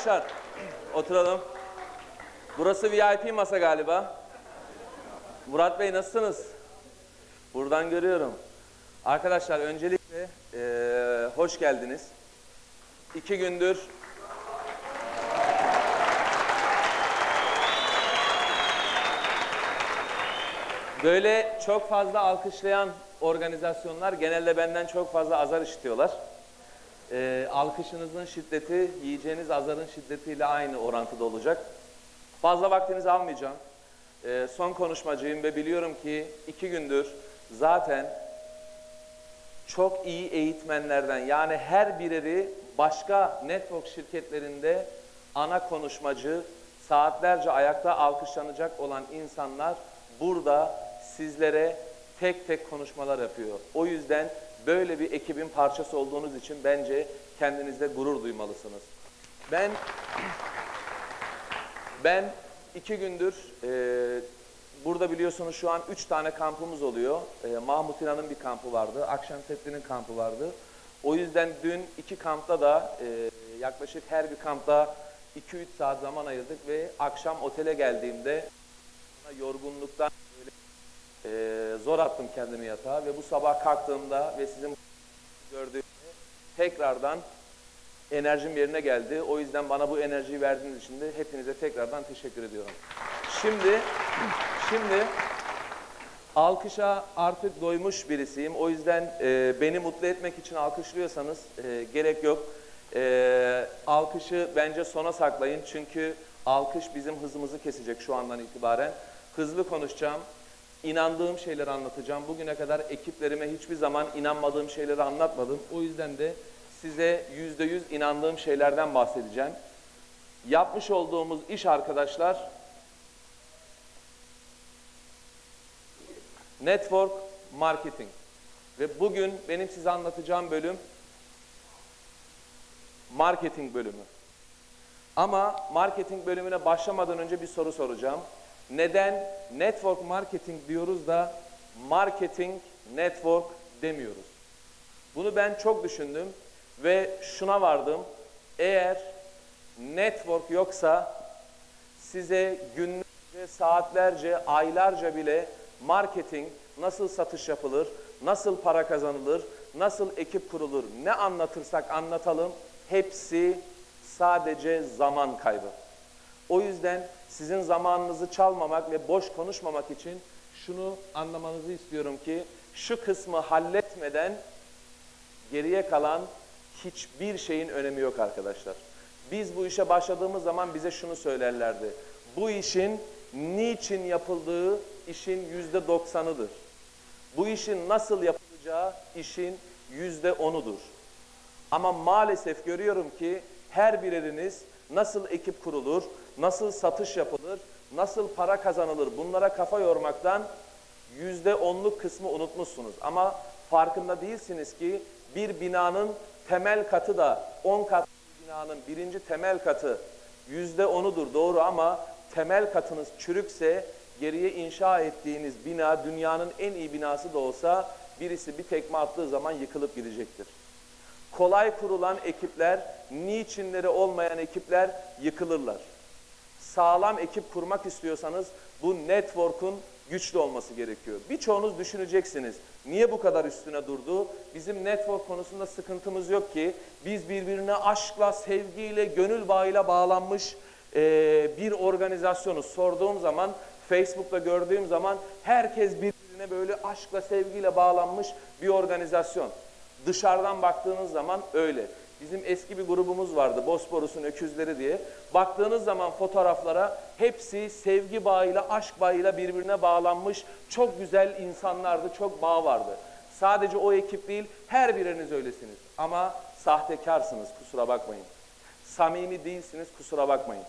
Arkadaşlar oturalım. Burası VIP masa galiba. Murat Bey nasılsınız? Buradan görüyorum. Arkadaşlar öncelikle eee, hoş geldiniz. İki gündür Böyle çok fazla alkışlayan organizasyonlar genelde benden çok fazla azar işitiyorlar. Ee, alkışınızın şiddeti yiyeceğiniz azarın şiddetiyle aynı orantıda olacak. Fazla vaktinizi almayacağım. Ee, son konuşmacıyım ve biliyorum ki iki gündür zaten çok iyi eğitmenlerden yani her bireri başka network şirketlerinde ana konuşmacı, saatlerce ayakta alkışlanacak olan insanlar burada sizlere tek tek konuşmalar yapıyor. O yüzden böyle bir ekibin parçası olduğunuz için bence kendinizde gurur duymalısınız. Ben ben iki gündür e, burada biliyorsunuz şu an üç tane kampımız oluyor. E, Mahmut İnan'ın bir kampı vardı, Akşam Setli'nin kampı vardı. O yüzden dün iki kampta da e, yaklaşık her bir kampta 2-3 saat zaman ayırdık ve akşam otele geldiğimde yorgunluktan e, zor attım kendimi yatağa ve bu sabah kalktığımda ve sizin gördüğümde tekrardan enerjim yerine geldi. O yüzden bana bu enerjiyi verdiğiniz için de hepinize tekrardan teşekkür ediyorum. Şimdi, şimdi alkışa artık doymuş birisiyim. O yüzden e, beni mutlu etmek için alkışlıyorsanız e, gerek yok. E, alkışı bence sona saklayın çünkü alkış bizim hızımızı kesecek şu andan itibaren. Hızlı konuşacağım. İnandığım şeyleri anlatacağım. Bugüne kadar ekiplerime hiçbir zaman inanmadığım şeyleri anlatmadım. O yüzden de size yüzde yüz inandığım şeylerden bahsedeceğim. Yapmış olduğumuz iş arkadaşlar Network Marketing. Ve bugün benim size anlatacağım bölüm marketing bölümü. Ama marketing bölümüne başlamadan önce bir soru soracağım. Neden network marketing diyoruz da marketing network demiyoruz? Bunu ben çok düşündüm ve şuna vardım. Eğer network yoksa size günlerce, saatlerce, aylarca bile marketing, nasıl satış yapılır, nasıl para kazanılır, nasıl ekip kurulur, ne anlatırsak anlatalım hepsi sadece zaman kaybı. O yüzden sizin zamanınızı çalmamak ve boş konuşmamak için şunu anlamanızı istiyorum ki şu kısmı halletmeden geriye kalan hiçbir şeyin önemi yok arkadaşlar. Biz bu işe başladığımız zaman bize şunu söylerlerdi. Bu işin niçin yapıldığı işin yüzde doksanıdır. Bu işin nasıl yapılacağı işin yüzde onudur. Ama maalesef görüyorum ki her bireriniz nasıl ekip kurulur, nasıl satış yapılır, nasıl para kazanılır bunlara kafa yormaktan yüzde onluk kısmı unutmuşsunuz. Ama farkında değilsiniz ki bir binanın temel katı da on katlı bir binanın birinci temel katı yüzde onudur doğru ama temel katınız çürükse geriye inşa ettiğiniz bina dünyanın en iyi binası da olsa birisi bir tekme attığı zaman yıkılıp gidecektir. Kolay kurulan ekipler, niçinleri olmayan ekipler yıkılırlar. Sağlam ekip kurmak istiyorsanız bu network'un güçlü olması gerekiyor. Birçoğunuz düşüneceksiniz. Niye bu kadar üstüne durdu? Bizim network konusunda sıkıntımız yok ki. Biz birbirine aşkla, sevgiyle, gönül bağıyla bağlanmış e, bir organizasyonuz. Sorduğum zaman, Facebook'ta gördüğüm zaman herkes birbirine böyle aşkla, sevgiyle bağlanmış bir organizasyon. Dışarıdan baktığınız zaman öyle. Bizim eski bir grubumuz vardı Bosporus'un öküzleri diye. Baktığınız zaman fotoğraflara hepsi sevgi bağıyla, aşk bağıyla birbirine bağlanmış çok güzel insanlardı, çok bağ vardı. Sadece o ekip değil, her biriniz öylesiniz. Ama sahtekarsınız, kusura bakmayın. Samimi değilsiniz, kusura bakmayın.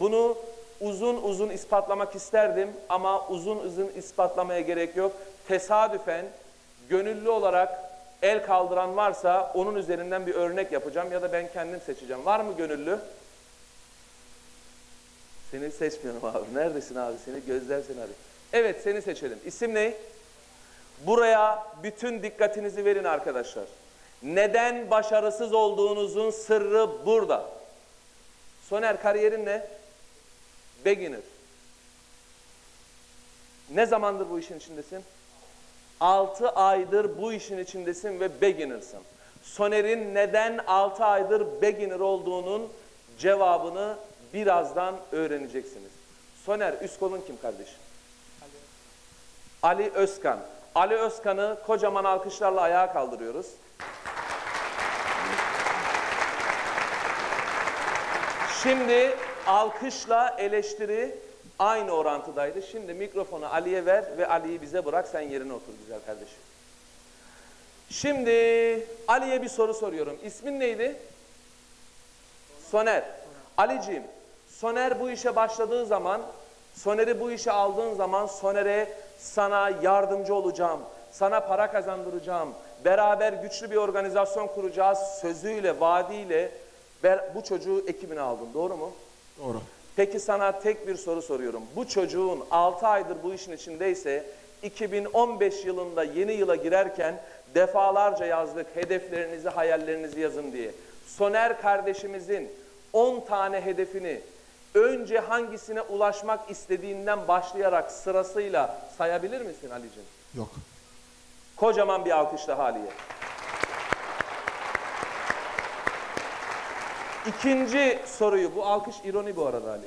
Bunu uzun uzun ispatlamak isterdim ama uzun uzun ispatlamaya gerek yok. Tesadüfen, gönüllü olarak el kaldıran varsa onun üzerinden bir örnek yapacağım ya da ben kendim seçeceğim. Var mı gönüllü? Seni seçmiyorum abi. Neredesin abi? Seni gözler seni arıyor. Evet seni seçelim. İsim ne? Buraya bütün dikkatinizi verin arkadaşlar. Neden başarısız olduğunuzun sırrı burada. Soner kariyerin ne? Beginner. Ne zamandır bu işin içindesin? 6 aydır bu işin içindesin ve beginner'sın. Soner'in neden 6 aydır beginner olduğunun cevabını birazdan öğreneceksiniz. Soner üst kolun kim kardeşim? Ali Özkan. Ali Özkan'ı kocaman alkışlarla ayağa kaldırıyoruz. Şimdi alkışla eleştiri aynı orantıdaydı. Şimdi mikrofonu Ali'ye ver ve Ali'yi bize bırak sen yerine otur güzel kardeşim. Şimdi Ali'ye bir soru soruyorum. İsmin neydi? Soner. Ali'ciğim, Soner bu işe başladığı zaman, Soner'i bu işe aldığın zaman Soner'e sana yardımcı olacağım, sana para kazandıracağım, beraber güçlü bir organizasyon kuracağız sözüyle, vaadiyle bu çocuğu ekibine aldın. Doğru mu? Doğru. Peki sana tek bir soru soruyorum. Bu çocuğun 6 aydır bu işin içindeyse 2015 yılında yeni yıla girerken defalarca yazdık hedeflerinizi, hayallerinizi yazın diye. Soner kardeşimizin 10 tane hedefini önce hangisine ulaşmak istediğinden başlayarak sırasıyla sayabilir misin Ali'cim? Yok. Kocaman bir alkışla Haliye. İkinci soruyu, bu alkış ironi bu arada Ali.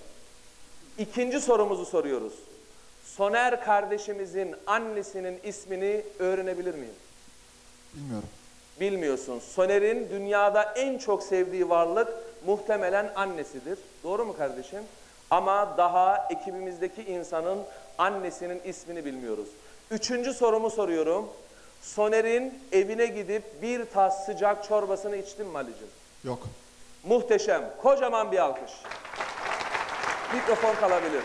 İkinci sorumuzu soruyoruz. Soner kardeşimizin annesinin ismini öğrenebilir miyim? Bilmiyorum. Bilmiyorsun. Soner'in dünyada en çok sevdiği varlık muhtemelen annesidir. Doğru mu kardeşim? Ama daha ekibimizdeki insanın annesinin ismini bilmiyoruz. Üçüncü sorumu soruyorum. Soner'in evine gidip bir tas sıcak çorbasını içtin mi Ali'cim? Yok. Muhteşem. Kocaman bir alkış. Mikrofon kalabilir.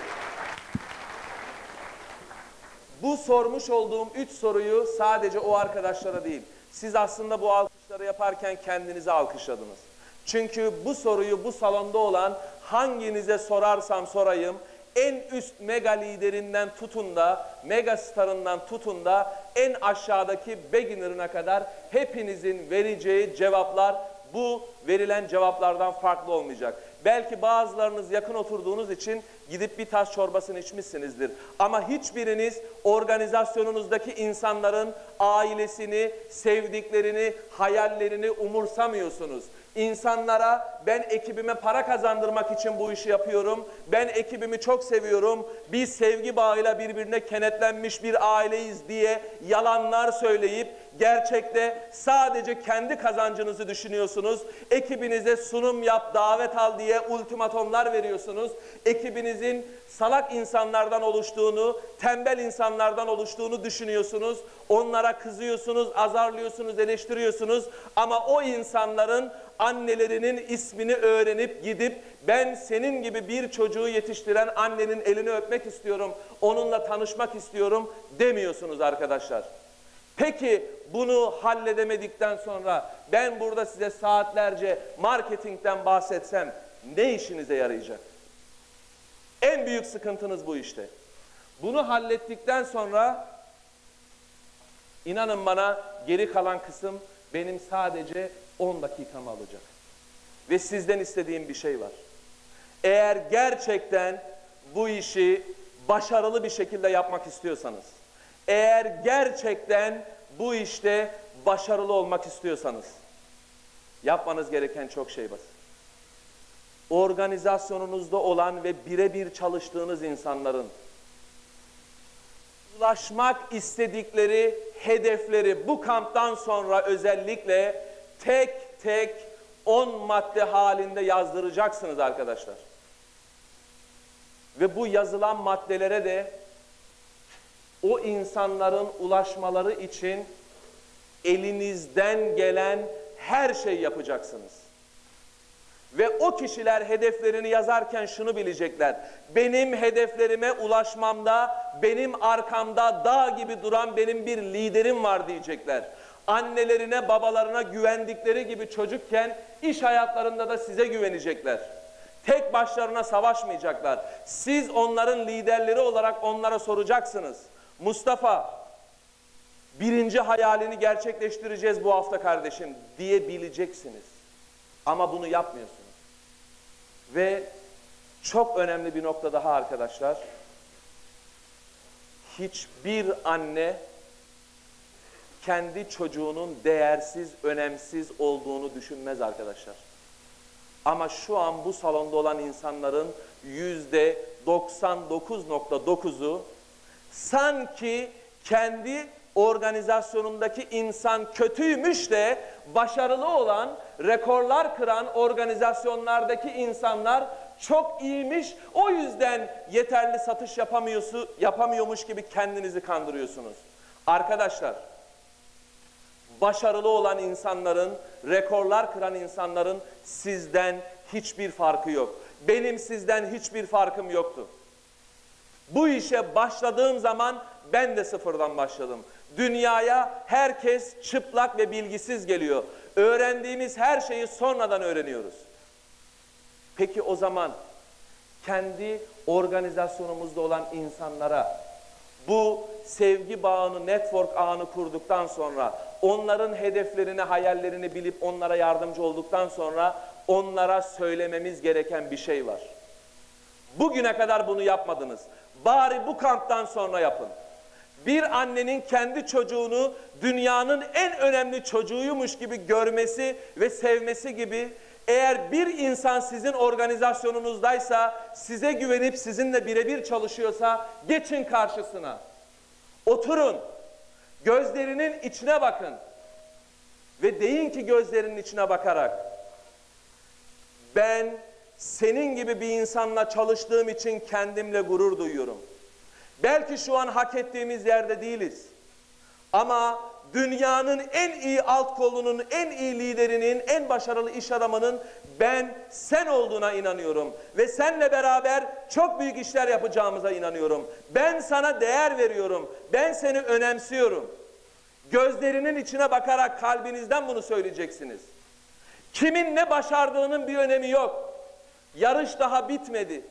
Bu sormuş olduğum üç soruyu sadece o arkadaşlara değil, siz aslında bu alkışları yaparken kendinizi alkışladınız. Çünkü bu soruyu bu salonda olan hanginize sorarsam sorayım, en üst mega liderinden tutun da, mega starından tutun da en aşağıdaki beginner'ına kadar hepinizin vereceği cevaplar bu verilen cevaplardan farklı olmayacak. Belki bazılarınız yakın oturduğunuz için gidip bir tas çorbasını içmişsinizdir. Ama hiçbiriniz organizasyonunuzdaki insanların ailesini, sevdiklerini, hayallerini umursamıyorsunuz. İnsanlara ben ekibime para kazandırmak için bu işi yapıyorum. Ben ekibimi çok seviyorum. Biz sevgi bağıyla birbirine kenetlenmiş bir aileyiz diye yalanlar söyleyip gerçekte sadece kendi kazancınızı düşünüyorsunuz. Ekibinize sunum yap, davet al diye ultimatomlar veriyorsunuz. Ekibinizin salak insanlardan oluştuğunu, tembel insanlardan oluştuğunu düşünüyorsunuz. Onlara kızıyorsunuz, azarlıyorsunuz, eleştiriyorsunuz. Ama o insanların annelerinin ismini öğrenip gidip ben senin gibi bir çocuğu yetiştiren annenin elini öpmek istiyorum, onunla tanışmak istiyorum demiyorsunuz arkadaşlar. Peki bunu halledemedikten sonra ben burada size saatlerce marketingten bahsetsem ne işinize yarayacak? En büyük sıkıntınız bu işte. Bunu hallettikten sonra inanın bana geri kalan kısım benim sadece 10 dakikamı alacak. Ve sizden istediğim bir şey var. Eğer gerçekten bu işi başarılı bir şekilde yapmak istiyorsanız, eğer gerçekten bu işte başarılı olmak istiyorsanız, yapmanız gereken çok şey var. Organizasyonunuzda olan ve birebir çalıştığınız insanların ulaşmak istedikleri hedefleri bu kamptan sonra özellikle tek tek 10 madde halinde yazdıracaksınız arkadaşlar. Ve bu yazılan maddelere de o insanların ulaşmaları için elinizden gelen her şey yapacaksınız. Ve o kişiler hedeflerini yazarken şunu bilecekler. Benim hedeflerime ulaşmamda, benim arkamda dağ gibi duran benim bir liderim var diyecekler. Annelerine, babalarına güvendikleri gibi çocukken iş hayatlarında da size güvenecekler. Tek başlarına savaşmayacaklar. Siz onların liderleri olarak onlara soracaksınız. Mustafa, birinci hayalini gerçekleştireceğiz bu hafta kardeşim diyebileceksiniz. Ama bunu yapmıyorsunuz. Ve Çok önemli bir nokta daha arkadaşlar. Hiçbir anne kendi çocuğunun değersiz, önemsiz olduğunu düşünmez arkadaşlar. Ama şu an bu salonda olan insanların yüzde 99.9'u sanki kendi organizasyonundaki insan kötüymüş de başarılı olan, rekorlar kıran organizasyonlardaki insanlar çok iyiymiş. O yüzden yeterli satış yapamıyormuş gibi kendinizi kandırıyorsunuz. Arkadaşlar, başarılı olan insanların, rekorlar kıran insanların sizden hiçbir farkı yok. Benim sizden hiçbir farkım yoktu. Bu işe başladığım zaman ben de sıfırdan başladım. Dünyaya herkes çıplak ve bilgisiz geliyor. Öğrendiğimiz her şeyi sonradan öğreniyoruz. Peki o zaman kendi organizasyonumuzda olan insanlara bu sevgi bağını, network ağını kurduktan sonra, onların hedeflerini, hayallerini bilip onlara yardımcı olduktan sonra onlara söylememiz gereken bir şey var. Bugüne kadar bunu yapmadınız. Bari bu kamptan sonra yapın. Bir annenin kendi çocuğunu dünyanın en önemli çocuğuymuş gibi görmesi ve sevmesi gibi eğer bir insan sizin organizasyonunuzdaysa, size güvenip sizinle birebir çalışıyorsa geçin karşısına. Oturun. Gözlerinin içine bakın. Ve deyin ki gözlerinin içine bakarak ben senin gibi bir insanla çalıştığım için kendimle gurur duyuyorum. Belki şu an hak ettiğimiz yerde değiliz. Ama dünyanın en iyi alt kolunun, en iyi liderinin, en başarılı iş adamının ben sen olduğuna inanıyorum. Ve senle beraber çok büyük işler yapacağımıza inanıyorum. Ben sana değer veriyorum. Ben seni önemsiyorum. Gözlerinin içine bakarak kalbinizden bunu söyleyeceksiniz. Kimin ne başardığının bir önemi yok. Yarış daha bitmedi.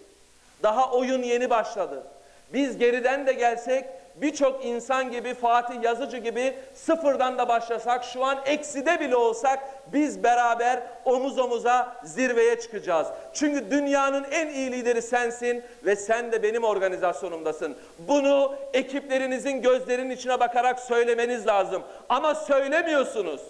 Daha oyun yeni başladı. Biz geriden de gelsek birçok insan gibi Fatih Yazıcı gibi sıfırdan da başlasak şu an ekside bile olsak biz beraber omuz omuza zirveye çıkacağız. Çünkü dünyanın en iyi lideri sensin ve sen de benim organizasyonumdasın. Bunu ekiplerinizin gözlerinin içine bakarak söylemeniz lazım. Ama söylemiyorsunuz.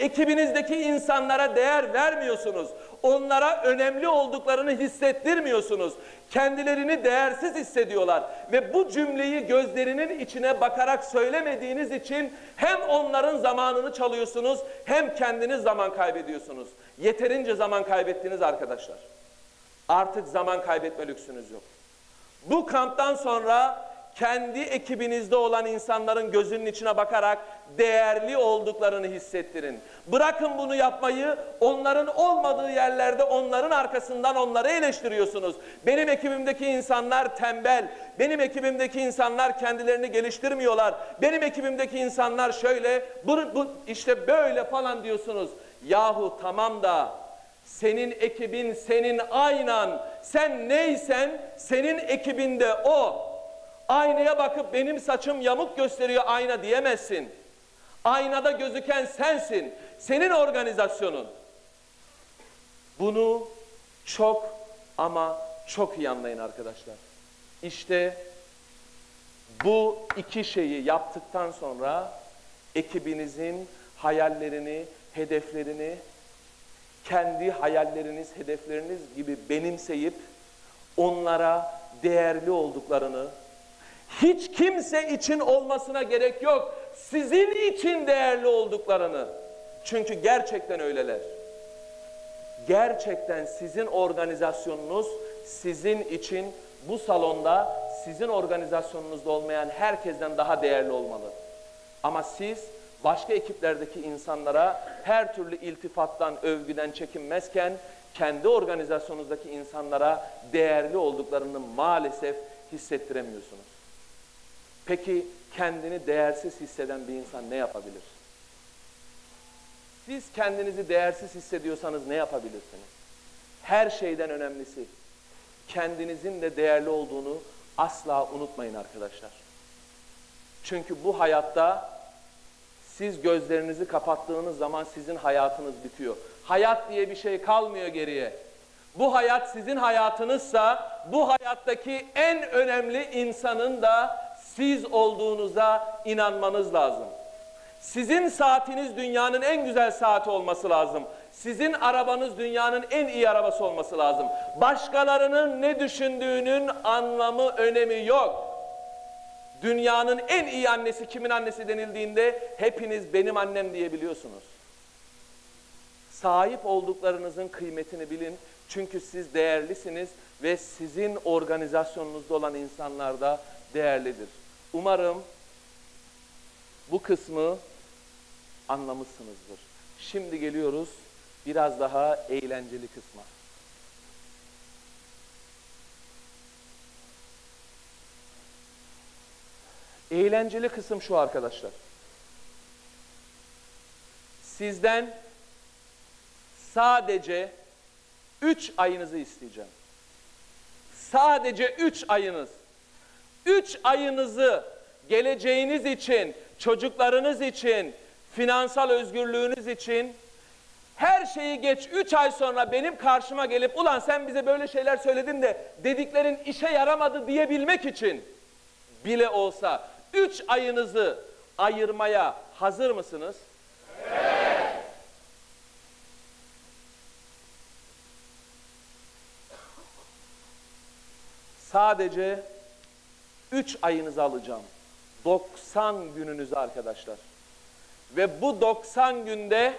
Ekibinizdeki insanlara değer vermiyorsunuz. Onlara önemli olduklarını hissettirmiyorsunuz. Kendilerini değersiz hissediyorlar. Ve bu cümleyi gözlerinin içine bakarak söylemediğiniz için hem onların zamanını çalıyorsunuz hem kendiniz zaman kaybediyorsunuz. Yeterince zaman kaybettiniz arkadaşlar. Artık zaman kaybetme lüksünüz yok. Bu kamptan sonra kendi ekibinizde olan insanların gözünün içine bakarak değerli olduklarını hissettirin. Bırakın bunu yapmayı, onların olmadığı yerlerde onların arkasından onları eleştiriyorsunuz. Benim ekibimdeki insanlar tembel, benim ekibimdeki insanlar kendilerini geliştirmiyorlar. Benim ekibimdeki insanlar şöyle, bu, bu işte böyle falan diyorsunuz. Yahu tamam da senin ekibin senin aynan, sen neysen senin ekibinde o. Aynaya bakıp benim saçım yamuk gösteriyor ayna diyemezsin. Aynada gözüken sensin. Senin organizasyonun. Bunu çok ama çok iyi anlayın arkadaşlar. İşte bu iki şeyi yaptıktan sonra ekibinizin hayallerini, hedeflerini kendi hayalleriniz, hedefleriniz gibi benimseyip onlara değerli olduklarını hiç kimse için olmasına gerek yok. Sizin için değerli olduklarını. Çünkü gerçekten öyleler. Gerçekten sizin organizasyonunuz sizin için bu salonda sizin organizasyonunuzda olmayan herkesten daha değerli olmalı. Ama siz başka ekiplerdeki insanlara her türlü iltifattan, övgüden çekinmezken kendi organizasyonunuzdaki insanlara değerli olduklarını maalesef hissettiremiyorsunuz. Peki kendini değersiz hisseden bir insan ne yapabilir? Siz kendinizi değersiz hissediyorsanız ne yapabilirsiniz? Her şeyden önemlisi kendinizin de değerli olduğunu asla unutmayın arkadaşlar. Çünkü bu hayatta siz gözlerinizi kapattığınız zaman sizin hayatınız bitiyor. Hayat diye bir şey kalmıyor geriye. Bu hayat sizin hayatınızsa bu hayattaki en önemli insanın da siz olduğunuza inanmanız lazım. Sizin saatiniz dünyanın en güzel saati olması lazım. Sizin arabanız dünyanın en iyi arabası olması lazım. Başkalarının ne düşündüğünün anlamı, önemi yok. Dünyanın en iyi annesi kimin annesi denildiğinde hepiniz benim annem diyebiliyorsunuz. Sahip olduklarınızın kıymetini bilin. Çünkü siz değerlisiniz ve sizin organizasyonunuzda olan insanlar da değerlidir. Umarım bu kısmı anlamışsınızdır. Şimdi geliyoruz biraz daha eğlenceli kısma. Eğlenceli kısım şu arkadaşlar. Sizden sadece 3 ayınızı isteyeceğim. Sadece 3 ayınız. 3 ayınızı geleceğiniz için, çocuklarınız için, finansal özgürlüğünüz için her şeyi geç 3 ay sonra benim karşıma gelip ulan sen bize böyle şeyler söyledin de dediklerin işe yaramadı diyebilmek için bile olsa 3 ayınızı ayırmaya hazır mısınız? Evet. Sadece 3 ayınızı alacağım. 90 gününüzü arkadaşlar. Ve bu 90 günde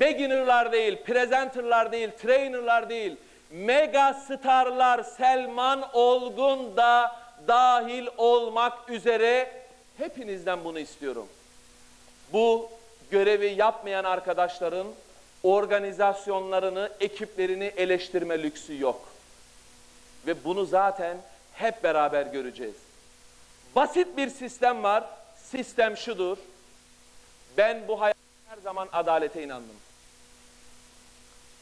beginner'lar değil, presenter'lar değil, trainer'lar değil, mega starlar Selman Olgun da dahil olmak üzere hepinizden bunu istiyorum. Bu görevi yapmayan arkadaşların organizasyonlarını, ekiplerini eleştirme lüksü yok. Ve bunu zaten hep beraber göreceğiz. Basit bir sistem var. Sistem şudur. Ben bu hayatta her zaman adalete inandım.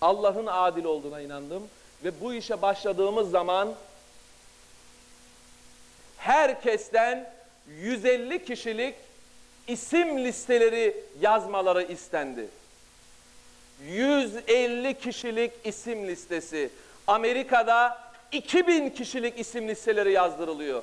Allah'ın adil olduğuna inandım ve bu işe başladığımız zaman herkesten 150 kişilik isim listeleri yazmaları istendi. 150 kişilik isim listesi. Amerika'da 2000 kişilik isim listeleri yazdırılıyor.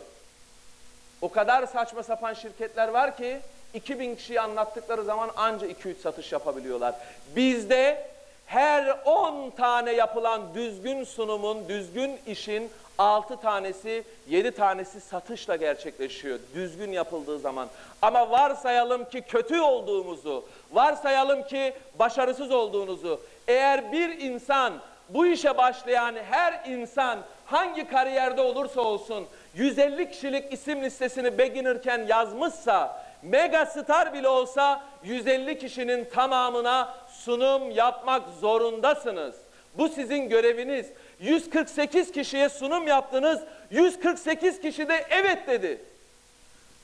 O kadar saçma sapan şirketler var ki 2000 kişiyi anlattıkları zaman anca 2-3 satış yapabiliyorlar. Bizde her 10 tane yapılan düzgün sunumun, düzgün işin 6 tanesi, 7 tanesi satışla gerçekleşiyor. Düzgün yapıldığı zaman. Ama varsayalım ki kötü olduğumuzu, varsayalım ki başarısız olduğunuzu. Eğer bir insan, bu işe başlayan her insan hangi kariyerde olursa olsun 150 kişilik isim listesini beginnerken yazmışsa, mega star bile olsa 150 kişinin tamamına sunum yapmak zorundasınız. Bu sizin göreviniz. 148 kişiye sunum yaptınız. 148 kişi de evet dedi.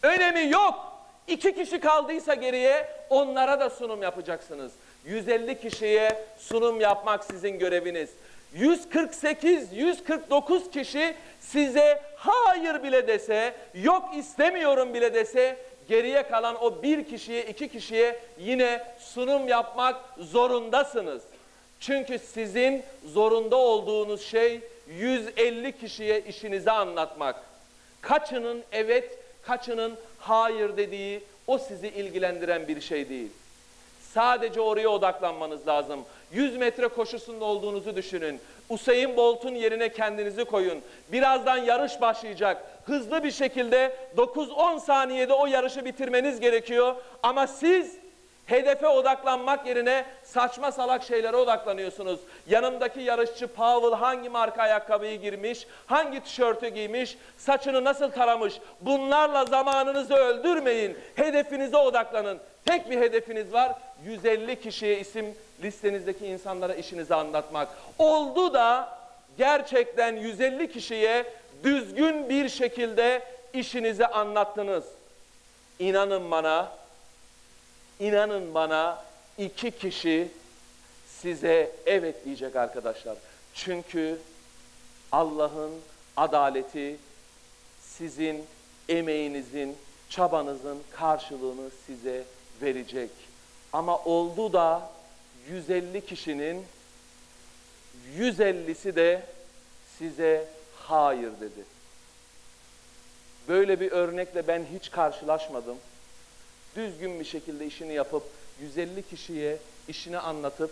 Önemi yok. İki kişi kaldıysa geriye onlara da sunum yapacaksınız. 150 kişiye sunum yapmak sizin göreviniz. 148, 149 kişi size hayır bile dese, yok istemiyorum bile dese, geriye kalan o bir kişiye, iki kişiye yine sunum yapmak zorundasınız. Çünkü sizin zorunda olduğunuz şey 150 kişiye işinizi anlatmak. Kaçının evet, kaçının hayır dediği o sizi ilgilendiren bir şey değil. Sadece oraya odaklanmanız lazım. 100 metre koşusunda olduğunuzu düşünün. Usain Bolt'un yerine kendinizi koyun. Birazdan yarış başlayacak. Hızlı bir şekilde 9-10 saniyede o yarışı bitirmeniz gerekiyor. Ama siz hedefe odaklanmak yerine saçma salak şeylere odaklanıyorsunuz. Yanımdaki yarışçı Powell hangi marka ayakkabıyı girmiş, hangi tişörtü giymiş, saçını nasıl taramış. Bunlarla zamanınızı öldürmeyin. Hedefinize odaklanın. Tek bir hedefiniz var. 150 kişiye isim listenizdeki insanlara işinizi anlatmak. Oldu da gerçekten 150 kişiye düzgün bir şekilde işinizi anlattınız. İnanın bana, inanın bana iki kişi size evet diyecek arkadaşlar. Çünkü Allah'ın adaleti sizin emeğinizin, çabanızın karşılığını size verecek. Ama oldu da 150 kişinin 150'si de size hayır dedi. Böyle bir örnekle ben hiç karşılaşmadım. Düzgün bir şekilde işini yapıp 150 kişiye işini anlatıp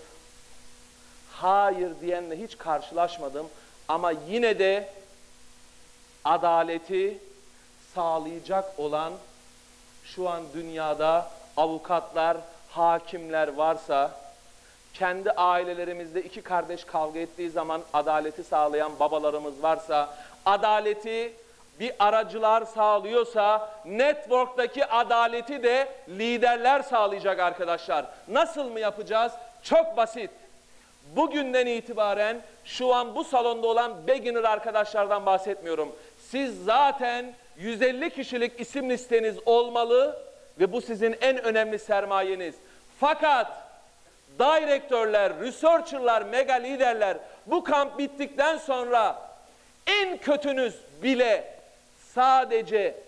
hayır diyenle hiç karşılaşmadım. Ama yine de adaleti sağlayacak olan şu an dünyada avukatlar, hakimler varsa kendi ailelerimizde iki kardeş kavga ettiği zaman adaleti sağlayan babalarımız varsa adaleti bir aracılar sağlıyorsa network'taki adaleti de liderler sağlayacak arkadaşlar. Nasıl mı yapacağız? Çok basit. Bugünden itibaren şu an bu salonda olan beginner arkadaşlardan bahsetmiyorum. Siz zaten 150 kişilik isim listeniz olmalı ve bu sizin en önemli sermayeniz. Fakat direktörler, researcherlar, mega liderler bu kamp bittikten sonra en kötünüz bile sadece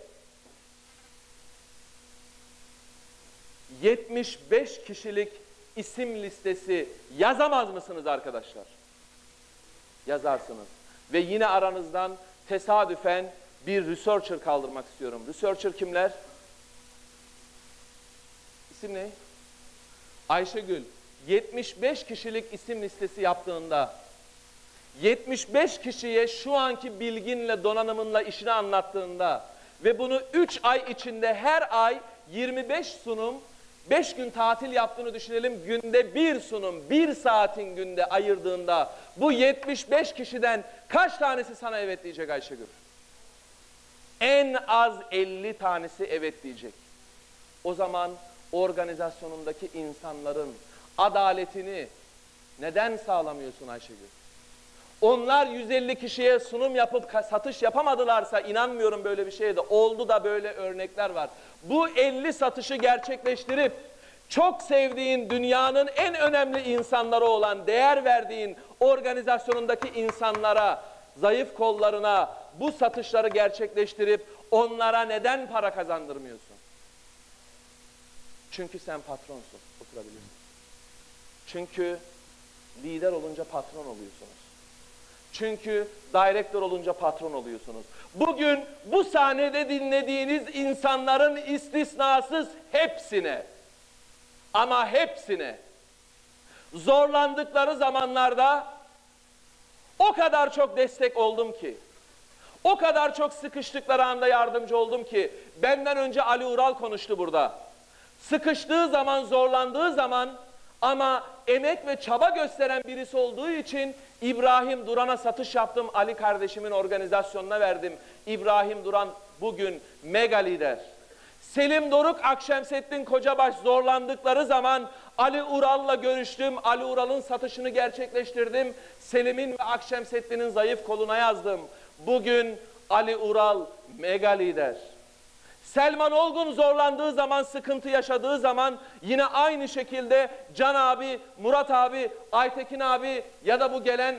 75 kişilik isim listesi yazamaz mısınız arkadaşlar? Yazarsınız. Ve yine aranızdan tesadüfen bir researcher kaldırmak istiyorum. Researcher kimler? İsim ne? Ayşegül. 75 kişilik isim listesi yaptığında 75 kişiye şu anki bilginle, donanımınla işini anlattığında ve bunu 3 ay içinde her ay 25 sunum, 5 gün tatil yaptığını düşünelim. Günde bir sunum, bir saatin günde ayırdığında bu 75 kişiden kaç tanesi sana evet diyecek Ayşegül? En az 50 tanesi evet diyecek. O zaman organizasyonundaki insanların adaletini neden sağlamıyorsun Ayşegül? Onlar 150 kişiye sunum yapıp satış yapamadılarsa inanmıyorum böyle bir şeye de oldu da böyle örnekler var. Bu 50 satışı gerçekleştirip çok sevdiğin dünyanın en önemli insanları olan değer verdiğin organizasyonundaki insanlara, zayıf kollarına bu satışları gerçekleştirip onlara neden para kazandırmıyorsun? Çünkü sen patronsun, oturabilirsin. Çünkü lider olunca patron oluyorsunuz. Çünkü direktör olunca patron oluyorsunuz. Bugün bu sahnede dinlediğiniz insanların istisnasız hepsine ama hepsine zorlandıkları zamanlarda o kadar çok destek oldum ki o kadar çok sıkıştıkları anda yardımcı oldum ki benden önce Ali Ural konuştu burada. Sıkıştığı zaman, zorlandığı zaman ama emek ve çaba gösteren birisi olduğu için İbrahim Duran'a satış yaptım. Ali kardeşimin organizasyonuna verdim. İbrahim Duran bugün mega lider. Selim Doruk, Akşemseddin Kocabaş zorlandıkları zaman Ali Ural'la görüştüm. Ali Ural'ın satışını gerçekleştirdim. Selim'in ve Akşemseddin'in zayıf koluna yazdım. Bugün Ali Ural mega lider. Selman Olgun zorlandığı zaman, sıkıntı yaşadığı zaman yine aynı şekilde Can abi, Murat abi, Aytekin abi ya da bu gelen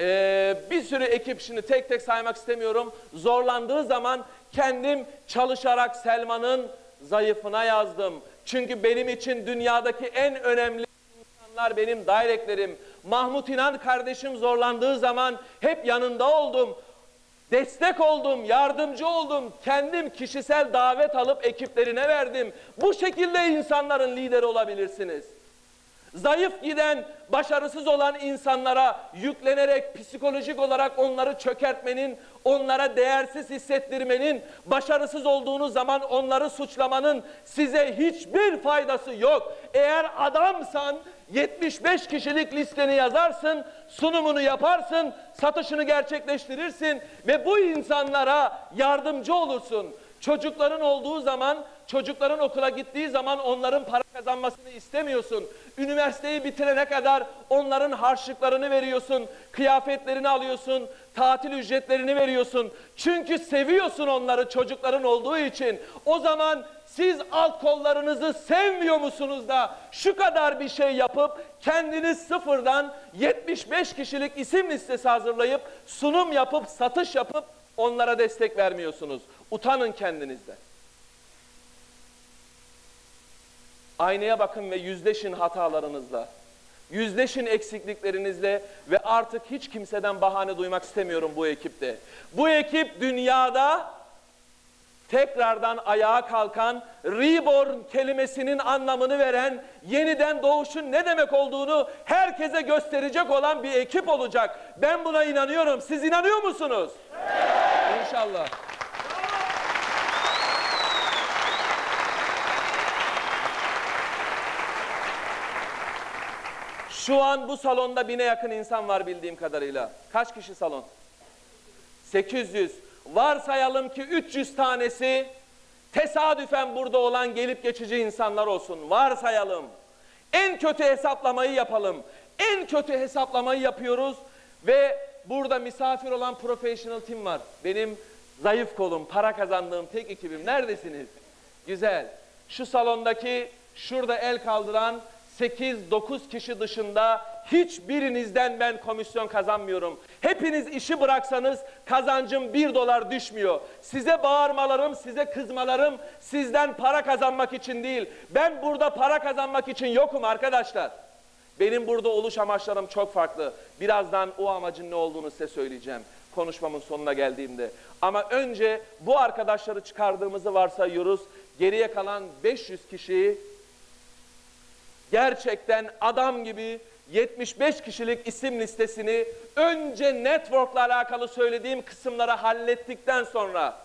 e, bir sürü ekip şimdi tek tek saymak istemiyorum. Zorlandığı zaman kendim çalışarak Selman'ın zayıfına yazdım. Çünkü benim için dünyadaki en önemli insanlar benim direklerim. Mahmut İnan kardeşim zorlandığı zaman hep yanında oldum. Destek oldum, yardımcı oldum. Kendim kişisel davet alıp ekiplerine verdim. Bu şekilde insanların lideri olabilirsiniz. Zayıf giden, başarısız olan insanlara yüklenerek psikolojik olarak onları çökertmenin, onlara değersiz hissettirmenin, başarısız olduğunuz zaman onları suçlamanın size hiçbir faydası yok. Eğer adamsan 75 kişilik listeni yazarsın, sunumunu yaparsın, satışını gerçekleştirirsin ve bu insanlara yardımcı olursun. Çocukların olduğu zaman, çocukların okula gittiği zaman onların para kazanmasını istemiyorsun. Üniversiteyi bitirene kadar onların harçlıklarını veriyorsun, kıyafetlerini alıyorsun, tatil ücretlerini veriyorsun. Çünkü seviyorsun onları çocukların olduğu için. O zaman siz alt kollarınızı sevmiyor musunuz da şu kadar bir şey yapıp kendiniz sıfırdan 75 kişilik isim listesi hazırlayıp sunum yapıp satış yapıp onlara destek vermiyorsunuz. Utanın kendinizden. Aynaya bakın ve yüzleşin hatalarınızla. Yüzleşin eksikliklerinizle ve artık hiç kimseden bahane duymak istemiyorum bu ekipte. Bu ekip dünyada tekrardan ayağa kalkan, reborn kelimesinin anlamını veren, yeniden doğuşun ne demek olduğunu herkese gösterecek olan bir ekip olacak. Ben buna inanıyorum. Siz inanıyor musunuz? Evet. İnşallah. Şu an bu salonda bine yakın insan var bildiğim kadarıyla. Kaç kişi salon? 800. Varsayalım ki 300 tanesi tesadüfen burada olan gelip geçici insanlar olsun. Varsayalım. En kötü hesaplamayı yapalım. En kötü hesaplamayı yapıyoruz ve burada misafir olan professional team var. Benim zayıf kolum, para kazandığım tek ekibim. Neredesiniz? Güzel. Şu salondaki şurada el kaldıran 8-9 kişi dışında hiçbirinizden ben komisyon kazanmıyorum. Hepiniz işi bıraksanız kazancım 1 dolar düşmüyor. Size bağırmalarım, size kızmalarım sizden para kazanmak için değil. Ben burada para kazanmak için yokum arkadaşlar. Benim burada oluş amaçlarım çok farklı. Birazdan o amacın ne olduğunu size söyleyeceğim konuşmamın sonuna geldiğimde. Ama önce bu arkadaşları çıkardığımızı varsayıyoruz. Geriye kalan 500 kişiyi gerçekten adam gibi 75 kişilik isim listesini önce network'la alakalı söylediğim kısımları hallettikten sonra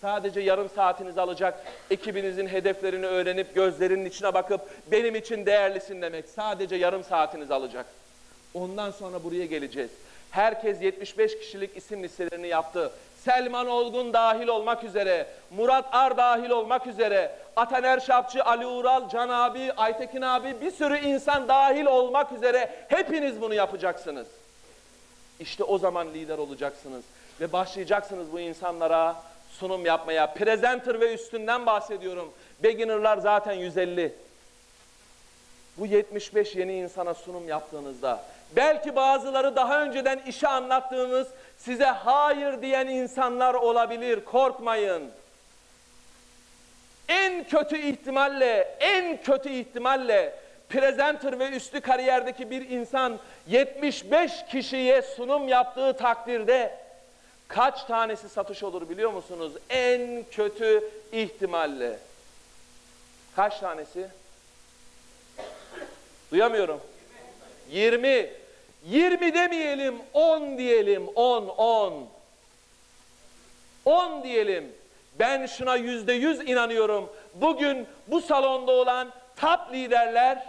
sadece yarım saatinizi alacak ekibinizin hedeflerini öğrenip gözlerinin içine bakıp benim için değerlisin demek sadece yarım saatiniz alacak. Ondan sonra buraya geleceğiz. Herkes 75 kişilik isim listelerini yaptı. Selman Olgun dahil olmak üzere, Murat Ar dahil olmak üzere, Ataner Şapçı, Ali Ural, Can abi, Aytekin abi bir sürü insan dahil olmak üzere hepiniz bunu yapacaksınız. İşte o zaman lider olacaksınız ve başlayacaksınız bu insanlara sunum yapmaya. Presenter ve üstünden bahsediyorum. Beginner'lar zaten 150. Bu 75 yeni insana sunum yaptığınızda belki bazıları daha önceden işe anlattığınız size hayır diyen insanlar olabilir. Korkmayın. En kötü ihtimalle, en kötü ihtimalle presenter ve üstü kariyerdeki bir insan 75 kişiye sunum yaptığı takdirde kaç tanesi satış olur biliyor musunuz? En kötü ihtimalle. Kaç tanesi? Duyamıyorum. 20. 20 demeyelim, 10 diyelim, 10, 10. 10 diyelim. Ben şuna yüzde yüz inanıyorum. Bugün bu salonda olan top liderler,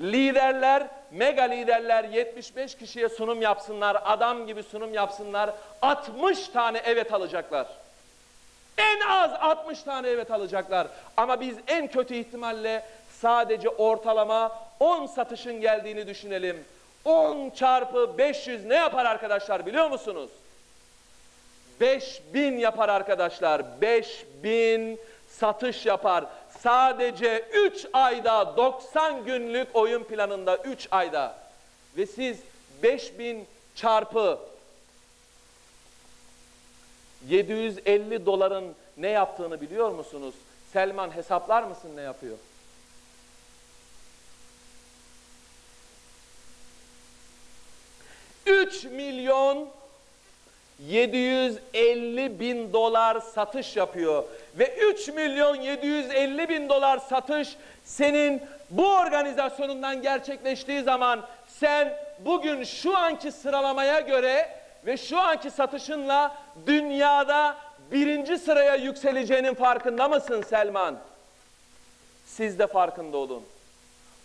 liderler, mega liderler 75 kişiye sunum yapsınlar, adam gibi sunum yapsınlar. 60 tane evet alacaklar. En az 60 tane evet alacaklar. Ama biz en kötü ihtimalle sadece ortalama 10 satışın geldiğini düşünelim. 10 çarpı 500 ne yapar arkadaşlar biliyor musunuz? 5000 yapar arkadaşlar. 5000 satış yapar. Sadece 3 ayda 90 günlük oyun planında 3 ayda. Ve siz 5000 çarpı 750 doların ne yaptığını biliyor musunuz? Selman hesaplar mısın ne yapıyor? 3 milyon 750 bin dolar satış yapıyor. Ve 3 milyon 750 bin dolar satış senin bu organizasyonundan gerçekleştiği zaman sen bugün şu anki sıralamaya göre ve şu anki satışınla dünyada birinci sıraya yükseleceğinin farkında mısın Selman? Siz de farkında olun.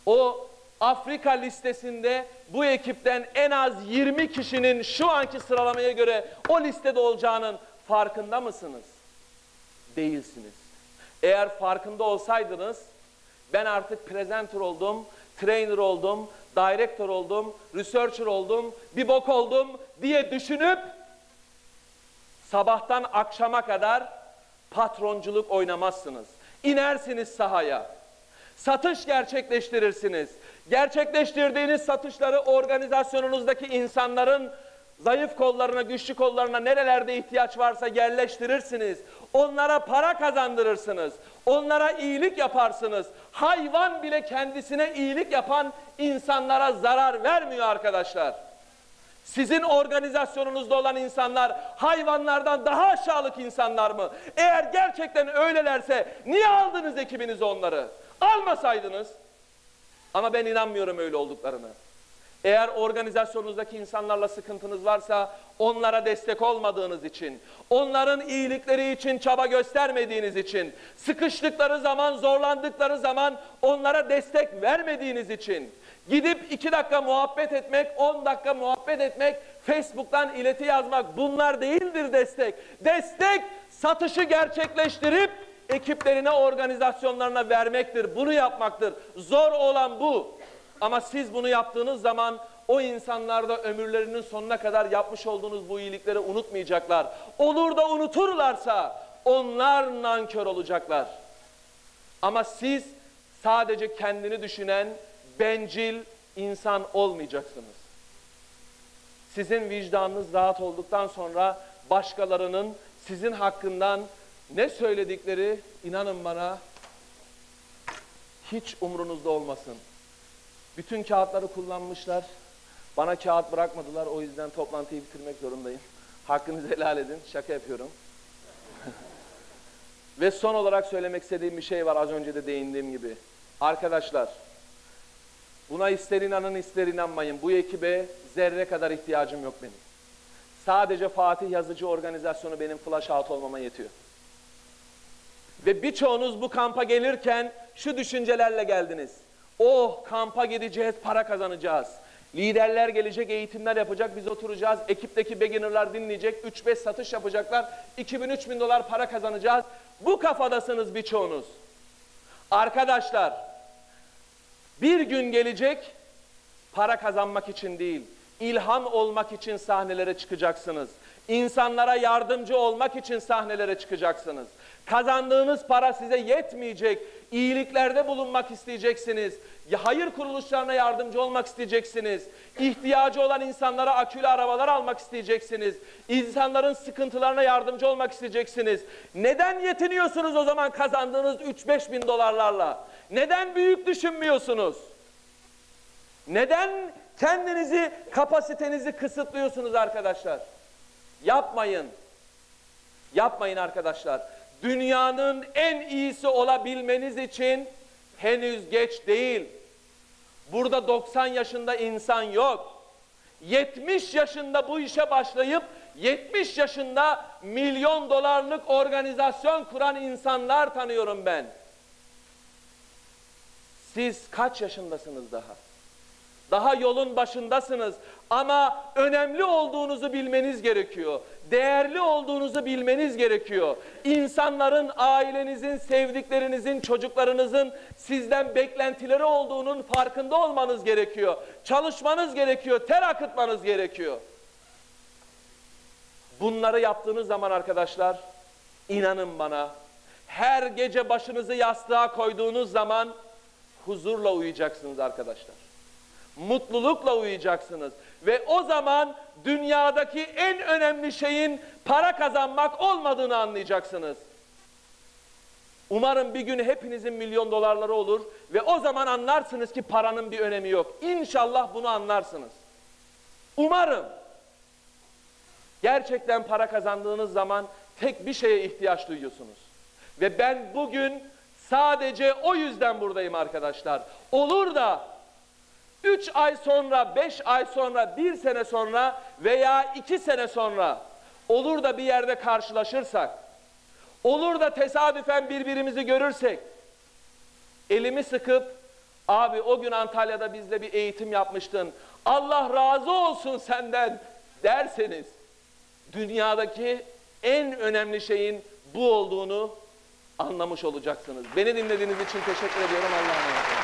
O Afrika listesinde bu ekipten en az 20 kişinin şu anki sıralamaya göre o listede olacağının farkında mısınız? Değilsiniz. Eğer farkında olsaydınız ben artık presenter oldum, trainer oldum, director oldum, researcher oldum, bir bok oldum diye düşünüp sabahtan akşama kadar patronculuk oynamazsınız. İnersiniz sahaya. Satış gerçekleştirirsiniz. Gerçekleştirdiğiniz satışları organizasyonunuzdaki insanların Zayıf kollarına, güçlü kollarına nerelerde ihtiyaç varsa yerleştirirsiniz. Onlara para kazandırırsınız. Onlara iyilik yaparsınız. Hayvan bile kendisine iyilik yapan insanlara zarar vermiyor arkadaşlar. Sizin organizasyonunuzda olan insanlar hayvanlardan daha aşağılık insanlar mı? Eğer gerçekten öylelerse niye aldınız ekibinize onları? Almasaydınız. Ama ben inanmıyorum öyle olduklarını. Eğer organizasyonunuzdaki insanlarla sıkıntınız varsa onlara destek olmadığınız için, onların iyilikleri için çaba göstermediğiniz için, sıkıştıkları zaman, zorlandıkları zaman onlara destek vermediğiniz için, gidip iki dakika muhabbet etmek, on dakika muhabbet etmek, Facebook'tan ileti yazmak bunlar değildir destek. Destek satışı gerçekleştirip ekiplerine, organizasyonlarına vermektir. Bunu yapmaktır. Zor olan bu. Ama siz bunu yaptığınız zaman o insanlar da ömürlerinin sonuna kadar yapmış olduğunuz bu iyilikleri unutmayacaklar. Olur da unuturlarsa onlar nankör olacaklar. Ama siz sadece kendini düşünen bencil insan olmayacaksınız. Sizin vicdanınız rahat olduktan sonra başkalarının sizin hakkından ne söyledikleri inanın bana hiç umrunuzda olmasın. Bütün kağıtları kullanmışlar. Bana kağıt bırakmadılar. O yüzden toplantıyı bitirmek zorundayım. Hakkınızı helal edin. Şaka yapıyorum. Ve son olarak söylemek istediğim bir şey var az önce de değindiğim gibi. Arkadaşlar, buna ister inanın ister inanmayın. Bu ekibe zerre kadar ihtiyacım yok benim. Sadece Fatih Yazıcı organizasyonu benim flash out olmama yetiyor. Ve birçoğunuz bu kampa gelirken şu düşüncelerle geldiniz. Oh kampa gideceğiz, para kazanacağız. Liderler gelecek, eğitimler yapacak, biz oturacağız. Ekipteki beginnerlar dinleyecek, 3-5 satış yapacaklar. 2000-3000 dolar para kazanacağız. Bu kafadasınız birçoğunuz. Arkadaşlar, bir gün gelecek, para kazanmak için değil, ilham olmak için sahnelere çıkacaksınız. İnsanlara yardımcı olmak için sahnelere çıkacaksınız. Kazandığınız para size yetmeyecek. İyiliklerde bulunmak isteyeceksiniz. Hayır kuruluşlarına yardımcı olmak isteyeceksiniz. İhtiyacı olan insanlara akülü arabalar almak isteyeceksiniz. İnsanların sıkıntılarına yardımcı olmak isteyeceksiniz. Neden yetiniyorsunuz o zaman kazandığınız 3-5 bin dolarlarla? Neden büyük düşünmüyorsunuz? Neden kendinizi, kapasitenizi kısıtlıyorsunuz arkadaşlar? Yapmayın. Yapmayın arkadaşlar. Dünyanın en iyisi olabilmeniz için henüz geç değil. Burada 90 yaşında insan yok. 70 yaşında bu işe başlayıp 70 yaşında milyon dolarlık organizasyon kuran insanlar tanıyorum ben. Siz kaç yaşındasınız daha? Daha yolun başındasınız ama önemli olduğunuzu bilmeniz gerekiyor. Değerli olduğunuzu bilmeniz gerekiyor. İnsanların, ailenizin, sevdiklerinizin, çocuklarınızın sizden beklentileri olduğunun farkında olmanız gerekiyor. Çalışmanız gerekiyor, ter akıtmanız gerekiyor. Bunları yaptığınız zaman arkadaşlar, inanın bana, her gece başınızı yastığa koyduğunuz zaman huzurla uyuyacaksınız arkadaşlar mutlulukla uyuyacaksınız. Ve o zaman dünyadaki en önemli şeyin para kazanmak olmadığını anlayacaksınız. Umarım bir gün hepinizin milyon dolarları olur ve o zaman anlarsınız ki paranın bir önemi yok. İnşallah bunu anlarsınız. Umarım. Gerçekten para kazandığınız zaman tek bir şeye ihtiyaç duyuyorsunuz. Ve ben bugün sadece o yüzden buradayım arkadaşlar. Olur da 3 ay sonra, 5 ay sonra, 1 sene sonra veya 2 sene sonra olur da bir yerde karşılaşırsak, olur da tesadüfen birbirimizi görürsek, elimi sıkıp, abi o gün Antalya'da bizle bir eğitim yapmıştın, Allah razı olsun senden derseniz, dünyadaki en önemli şeyin bu olduğunu anlamış olacaksınız. Beni dinlediğiniz için teşekkür ediyorum. Allah'a emanet olun.